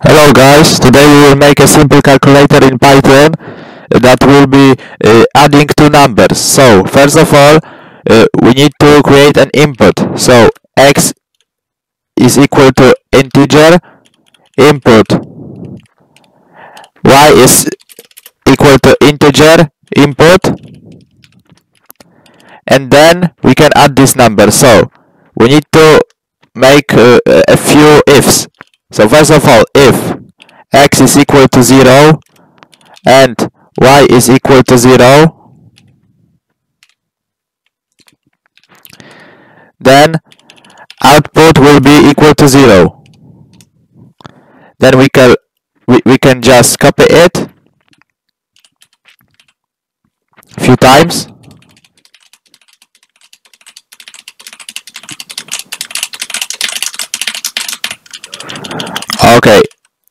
Hello guys, today we will make a simple calculator in Python that will be uh, adding two numbers. So first of all uh, we need to create an input. So x is equal to integer input y is equal to integer input and then we can add this number. So we need to make uh, a few ifs. So first of all, if x is equal to 0 and y is equal to 0, then output will be equal to 0. Then we can we, we can just copy it a few times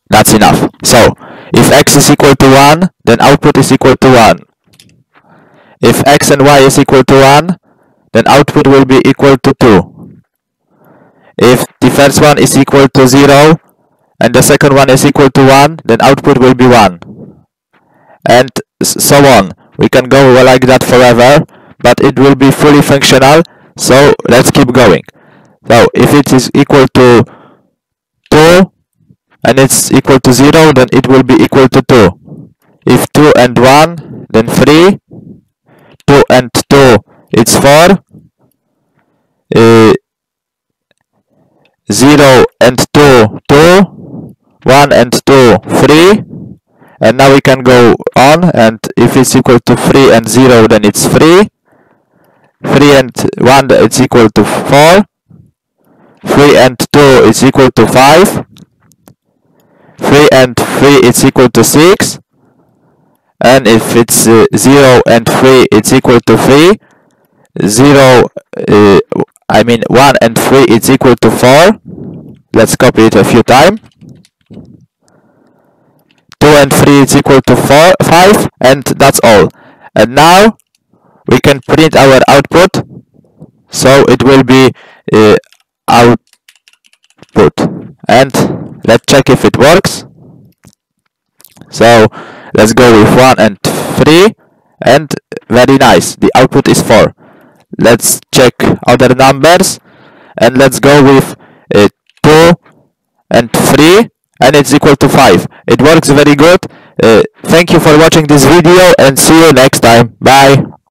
that's enough. So, if x is equal to 1, then output is equal to 1. If x and y is equal to 1, then output will be equal to 2. If the first one is equal to 0, and the second one is equal to 1, then output will be 1. And so on. We can go like that forever, but it will be fully functional, so let's keep going. So, if it is equal to 2, and it's equal to 0 then it will be equal to 2 if 2 and 1 then 3 2 and 2 it's 4 uh, 0 and 2 2 1 and 2 3 and now we can go on and if it's equal to 3 and 0 then it's 3 3 and 1 it's equal to 4 3 and 2 is equal to 5 3 and 3 is equal to 6 and if it's uh, 0 and 3 it's equal to 3 0 uh, I mean 1 and 3 is equal to 4 let's copy it a few times 2 and 3 is equal to 4 5 and that's all. And now we can print our output. So it will be uh, output. And let's check if it works. So let's go with 1 and 3 and very nice. The output is 4 let's check other numbers. And let's go with uh, 2 and 3 and it's equal to 5 it works very good. Uh, thank you for watching this video and see you next time. Bye